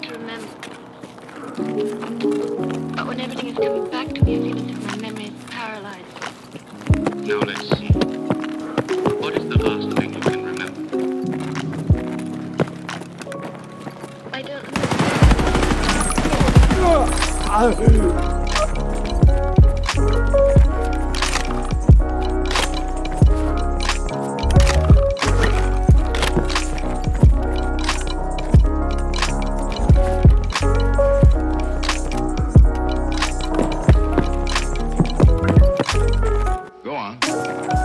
trying to remember. But when everything is coming back to me, it seems that my memory is paralyzed. Now let's see. What is the last thing you can remember? I don't remember. Go on.